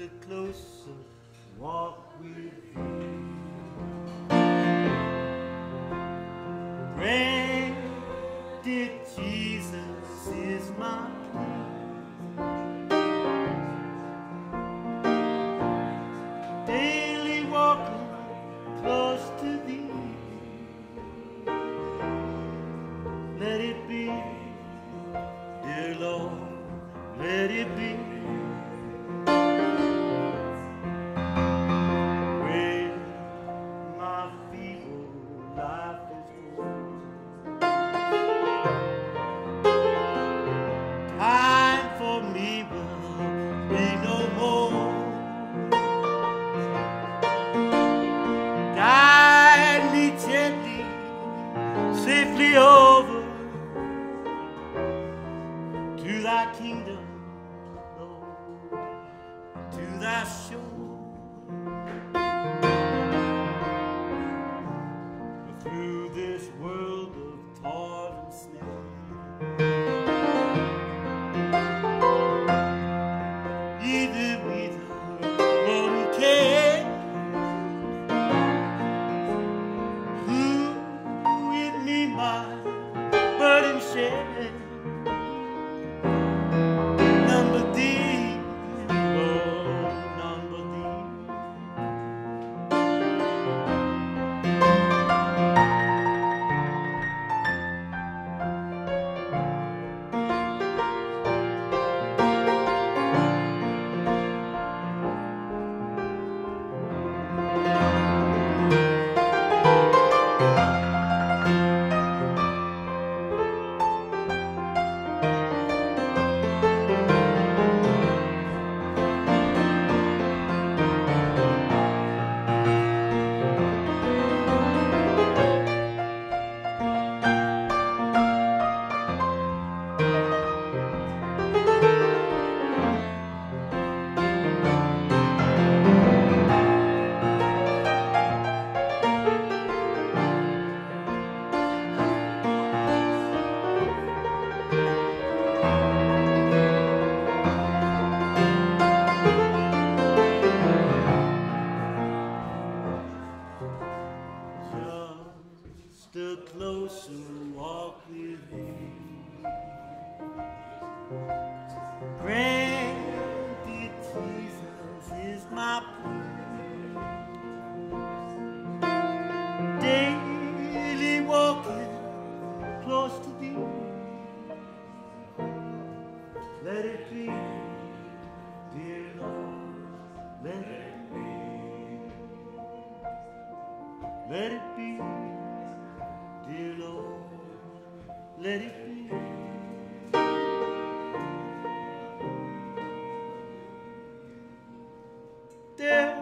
a closer walk with thee. Kingdom, Lord, to thy shore. Through this world of toil and snare, either burden? Closer walk with thee. Granted, Jesus is my plea. Daily walking close to thee. Let it be, dear Lord, let it be. Let it be, dear Lord, let it be. There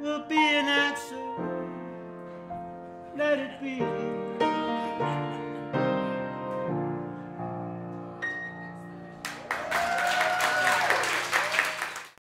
will be an answer, let it be.